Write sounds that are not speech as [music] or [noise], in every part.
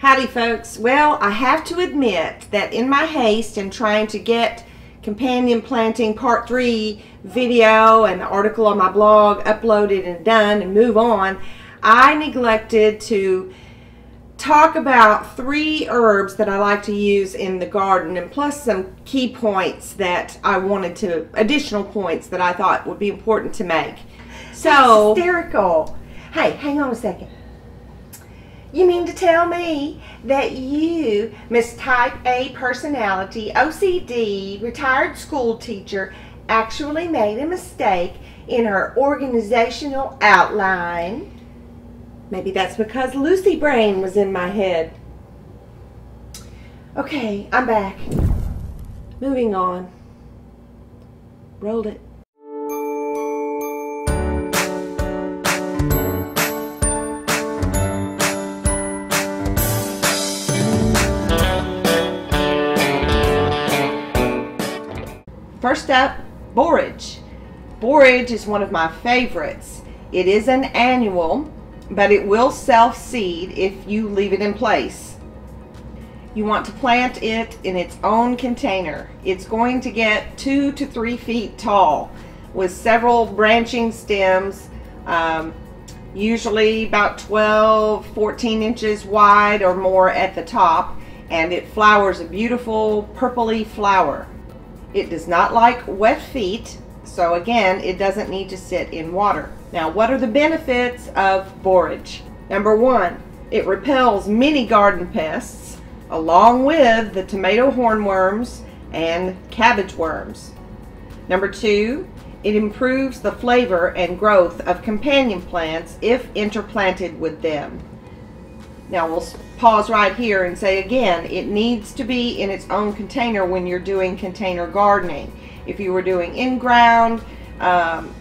Howdy folks. Well, I have to admit that in my haste in trying to get companion planting part 3 video and the article on my blog uploaded and done and move on, I neglected to talk about three herbs that I like to use in the garden and plus some key points that I wanted to, additional points that I thought would be important to make. So, hysterical. Hey, hang on a second. You mean to tell me that you, Miss Type A personality, OCD, retired school teacher, actually made a mistake in her organizational outline? maybe that's because Lucy Brain was in my head. Okay, I'm back. Moving on. Roll it. First up, borage. Borage is one of my favorites. It is an annual, but it will self-seed if you leave it in place. You want to plant it in its own container. It's going to get two to three feet tall with several branching stems, um, usually about 12, 14 inches wide or more at the top, and it flowers a beautiful purpley flower. It does not like wet feet, so again, it doesn't need to sit in water. Now, what are the benefits of borage? Number one, it repels many garden pests, along with the tomato hornworms and cabbage worms. Number two, it improves the flavor and growth of companion plants if interplanted with them. Now we'll pause right here and say again, it needs to be in its own container when you're doing container gardening. If you were doing in-ground, um,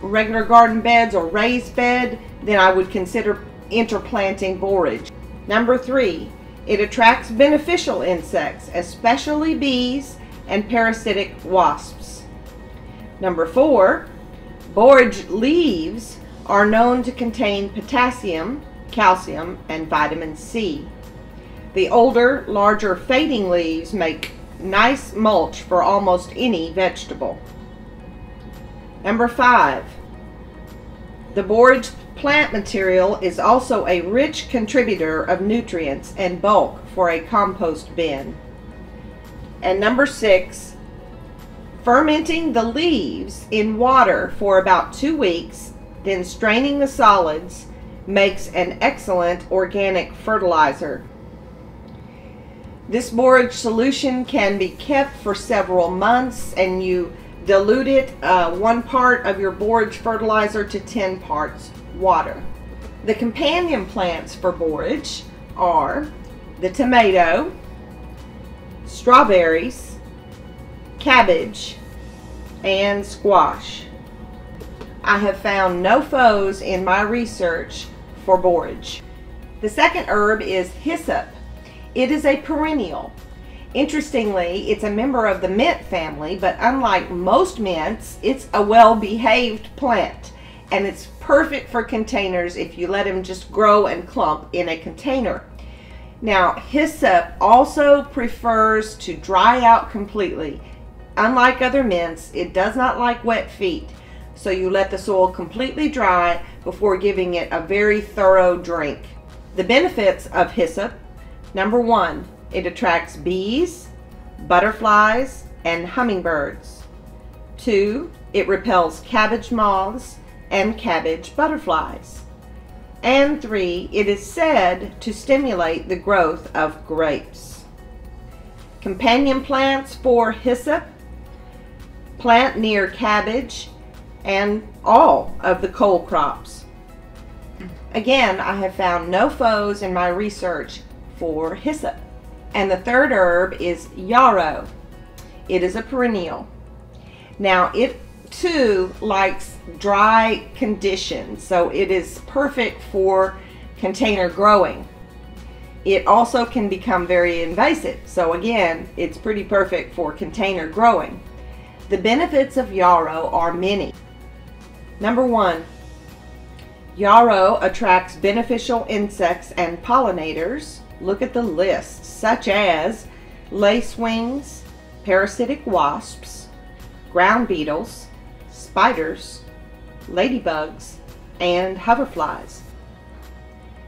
regular garden beds or raised bed, then I would consider interplanting borage. Number three, it attracts beneficial insects, especially bees and parasitic wasps. Number four, borage leaves are known to contain potassium, calcium, and vitamin C. The older, larger fading leaves make nice mulch for almost any vegetable. Number five, the borage plant material is also a rich contributor of nutrients and bulk for a compost bin. And number six, fermenting the leaves in water for about two weeks, then straining the solids makes an excellent organic fertilizer. This borage solution can be kept for several months and you dilute it uh, one part of your borage fertilizer to 10 parts water. The companion plants for borage are the tomato, strawberries, cabbage, and squash. I have found no foes in my research for borage. The second herb is hyssop. It is a perennial. Interestingly, it's a member of the mint family, but unlike most mints, it's a well-behaved plant. And it's perfect for containers if you let them just grow and clump in a container. Now, hyssop also prefers to dry out completely. Unlike other mints, it does not like wet feet. So you let the soil completely dry before giving it a very thorough drink. The benefits of hyssop, number one, it attracts bees, butterflies, and hummingbirds. Two, it repels cabbage moths and cabbage butterflies. And three, it is said to stimulate the growth of grapes. Companion plants for hyssop, plant near cabbage and all of the cole crops. Again, I have found no foes in my research for hyssop. And the third herb is yarrow. It is a perennial. Now, it too likes dry conditions, so it is perfect for container growing. It also can become very invasive, so again, it's pretty perfect for container growing. The benefits of yarrow are many. Number one, yarrow attracts beneficial insects and pollinators look at the list, such as lacewings, parasitic wasps, ground beetles, spiders, ladybugs, and hoverflies.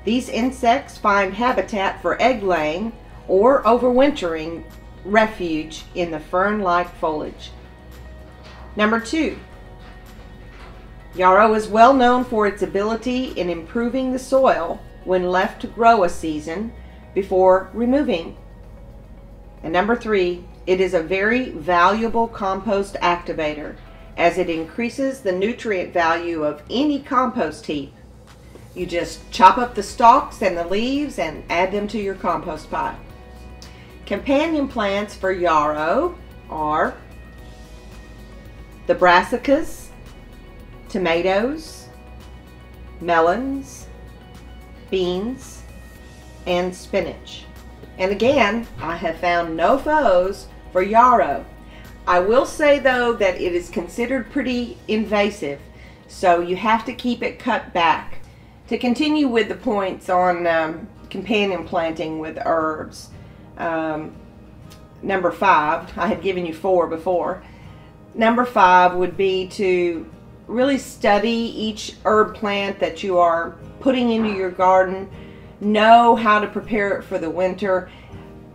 These insects find habitat for egg laying or overwintering refuge in the fern-like foliage. Number two, yarrow is well known for its ability in improving the soil when left to grow a season before removing. And number three, it is a very valuable compost activator as it increases the nutrient value of any compost heap. You just chop up the stalks and the leaves and add them to your compost pile. Companion plants for yarrow are the brassicas, tomatoes, melons, beans, and spinach. And again, I have found no foes for yarrow. I will say though that it is considered pretty invasive, so you have to keep it cut back. To continue with the points on um, companion planting with herbs, um, number five, I had given you four before. Number five would be to really study each herb plant that you are putting into your garden. Know how to prepare it for the winter.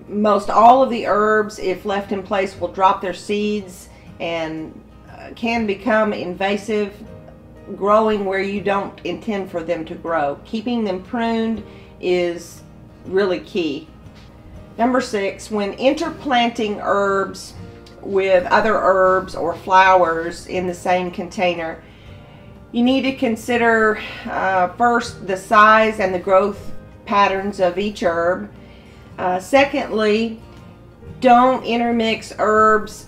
Most all of the herbs, if left in place, will drop their seeds and uh, can become invasive growing where you don't intend for them to grow. Keeping them pruned is really key. Number six, when interplanting herbs with other herbs or flowers in the same container, you need to consider uh, first the size and the growth patterns of each herb. Uh, secondly, don't intermix herbs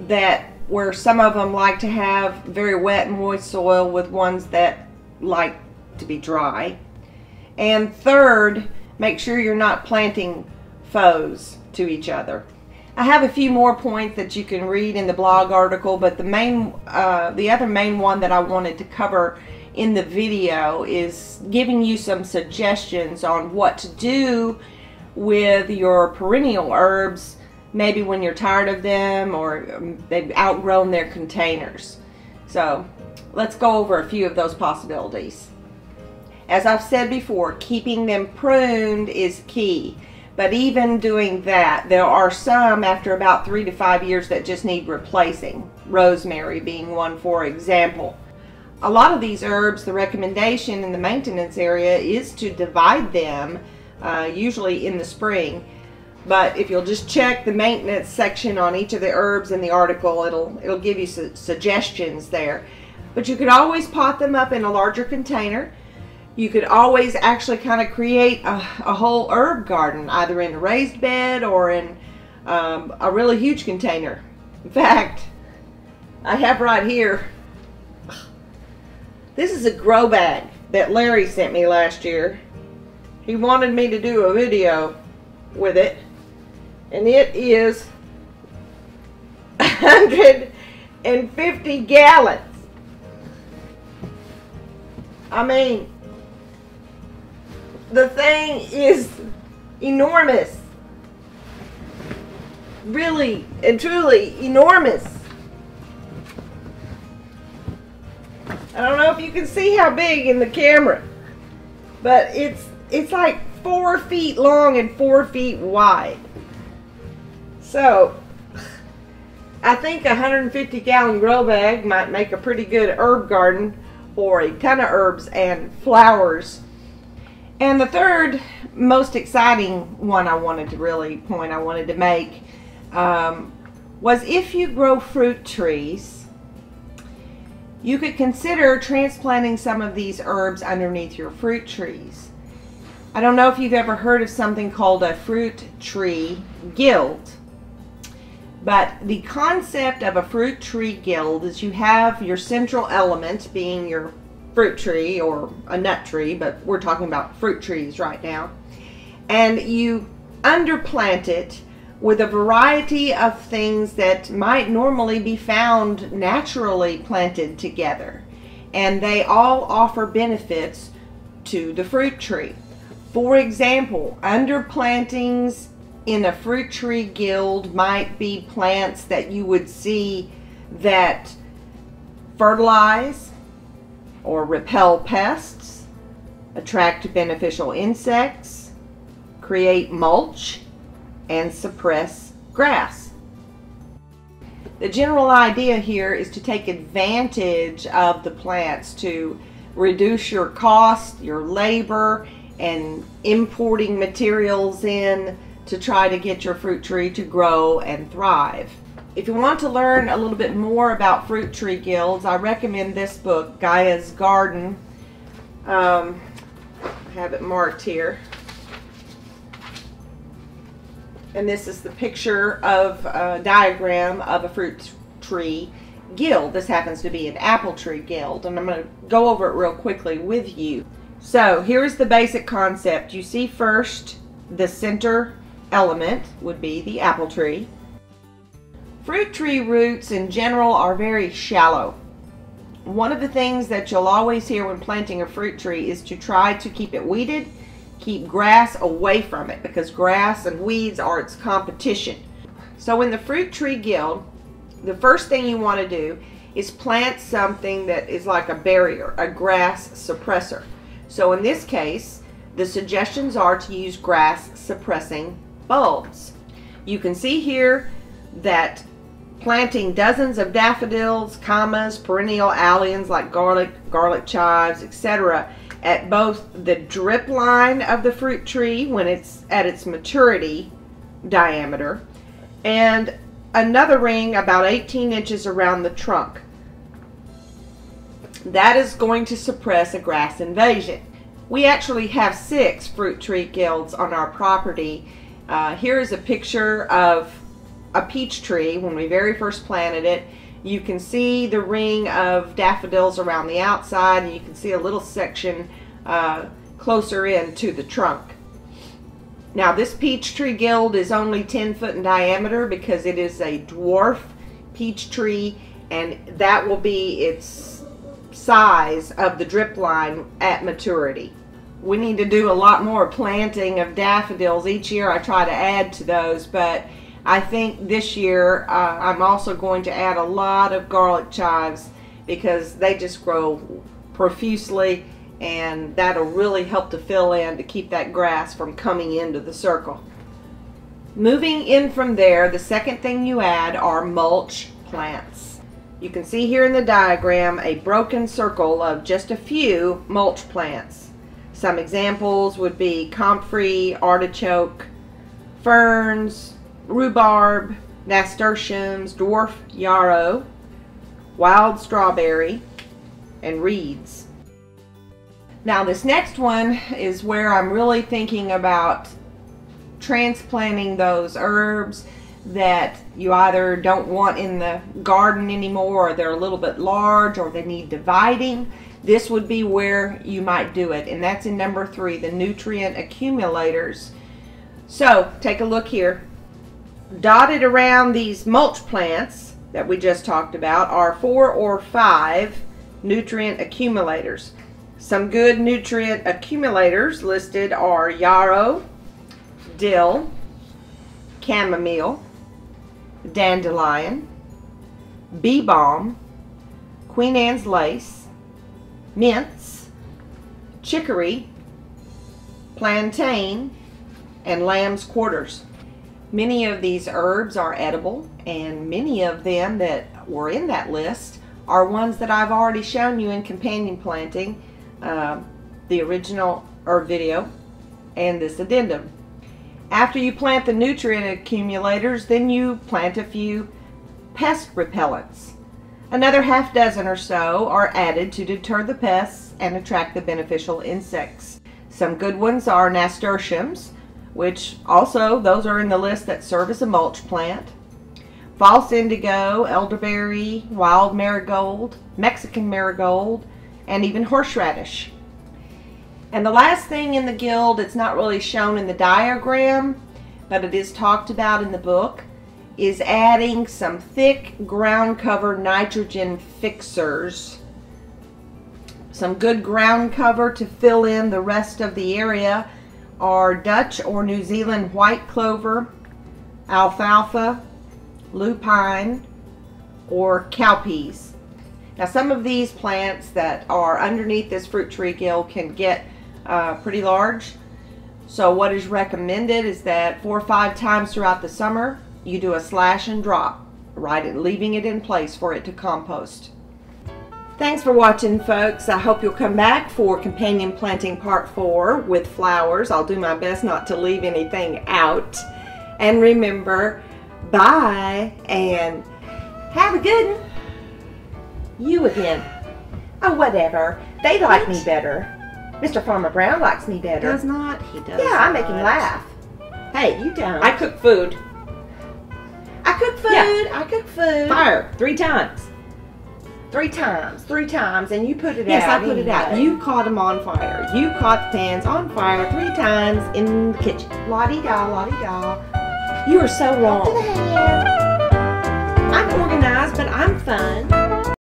that where some of them like to have very wet and moist soil with ones that like to be dry. And third, make sure you're not planting foes to each other. I have a few more points that you can read in the blog article, but the main, uh, the other main one that I wanted to cover in the video is giving you some suggestions on what to do with your perennial herbs, maybe when you're tired of them or um, they've outgrown their containers. So let's go over a few of those possibilities. As I've said before, keeping them pruned is key. But even doing that, there are some after about three to five years that just need replacing. Rosemary being one, for example. A lot of these herbs, the recommendation in the maintenance area is to divide them, uh, usually in the spring. But if you'll just check the maintenance section on each of the herbs in the article, it'll it'll give you su suggestions there. But you could always pot them up in a larger container you could always actually kind of create a, a, whole herb garden, either in a raised bed or in um, a really huge container. In fact, I have right here, this is a grow bag that Larry sent me last year. He wanted me to do a video with it, and it is [laughs] 150 gallons. I mean, the thing is enormous. Really and truly enormous. I don't know if you can see how big in the camera, but it's it's like four feet long and four feet wide. So, I think a 150 gallon grow bag might make a pretty good herb garden for a ton of herbs and flowers and the third most exciting one I wanted to really point I wanted to make um, was if you grow fruit trees, you could consider transplanting some of these herbs underneath your fruit trees. I don't know if you've ever heard of something called a fruit tree guild. But the concept of a fruit tree guild is you have your central element being your fruit tree or a nut tree, but we're talking about fruit trees right now. And you underplant it with a variety of things that might normally be found naturally planted together. And they all offer benefits to the fruit tree. For example, underplantings in a fruit tree guild might be plants that you would see that fertilize or repel pests, attract beneficial insects, create mulch, and suppress grass. The general idea here is to take advantage of the plants to reduce your cost, your labor, and importing materials in to try to get your fruit tree to grow and thrive. If you want to learn a little bit more about fruit tree guilds, I recommend this book, Gaia's Garden. Um, I have it marked here. And this is the picture of a diagram of a fruit tree guild. This happens to be an apple tree guild, and I'm going to go over it real quickly with you. So here's the basic concept. You see first the center element would be the apple tree. Fruit tree roots in general are very shallow. One of the things that you'll always hear when planting a fruit tree is to try to keep it weeded, keep grass away from it because grass and weeds are its competition. So in the fruit tree guild, the first thing you want to do is plant something that is like a barrier, a grass suppressor. So in this case, the suggestions are to use grass suppressing bulbs. You can see here that planting dozens of daffodils, camas, perennial alliums like garlic, garlic chives, etc. at both the drip line of the fruit tree when it's at its maturity diameter and another ring about 18 inches around the trunk. That is going to suppress a grass invasion. We actually have six fruit tree guilds on our property uh, here is a picture of a peach tree when we very first planted it. You can see the ring of daffodils around the outside and you can see a little section uh, closer in to the trunk. Now this peach tree guild is only 10 foot in diameter because it is a dwarf peach tree and that will be its size of the drip line at maturity we need to do a lot more planting of daffodils. Each year I try to add to those, but I think this year uh, I'm also going to add a lot of garlic chives because they just grow profusely and that'll really help to fill in to keep that grass from coming into the circle. Moving in from there, the second thing you add are mulch plants. You can see here in the diagram a broken circle of just a few mulch plants. Some examples would be comfrey, artichoke, ferns, rhubarb, nasturtiums, dwarf yarrow, wild strawberry, and reeds. Now this next one is where I'm really thinking about transplanting those herbs that you either don't want in the garden anymore or they're a little bit large or they need dividing this would be where you might do it. And that's in number three, the nutrient accumulators. So take a look here. Dotted around these mulch plants that we just talked about are four or five nutrient accumulators. Some good nutrient accumulators listed are yarrow, dill, chamomile, dandelion, bee balm, Queen Anne's lace, mints, chicory, plantain, and lamb's quarters. Many of these herbs are edible, and many of them that were in that list are ones that I've already shown you in companion planting, uh, the original herb video, and this addendum. After you plant the nutrient accumulators, then you plant a few pest repellents. Another half dozen or so are added to deter the pests and attract the beneficial insects. Some good ones are nasturtiums, which also those are in the list that serve as a mulch plant. False indigo, elderberry, wild marigold, Mexican marigold, and even horseradish. And the last thing in the guild, it's not really shown in the diagram, but it is talked about in the book, is adding some thick ground cover nitrogen fixers. Some good ground cover to fill in the rest of the area are Dutch or New Zealand white clover, alfalfa, lupine, or cowpeas. Now some of these plants that are underneath this fruit tree guild can get uh, pretty large. So what is recommended is that four or five times throughout the summer, you do a slash and drop, right, and leaving it in place for it to compost. Thanks for watching, folks. I hope you'll come back for companion planting part four with flowers. I'll do my best not to leave anything out. And remember, bye and have a good one. You again. Oh, whatever. They like What? me better. Mr. Farmer Brown likes me better. Does not. He does. yeah, I make him laugh. Hey, You don't. I cook food. I cook food. Yeah. I cook food. fire three times. Three times. Three times. And you put it Yes, out. Yes, I put it out. You caught them on fire. You caught the pans on fire three times in the kitchen. La-di-da, la-di-da. You are so wrong. I'm organized, but I'm fun.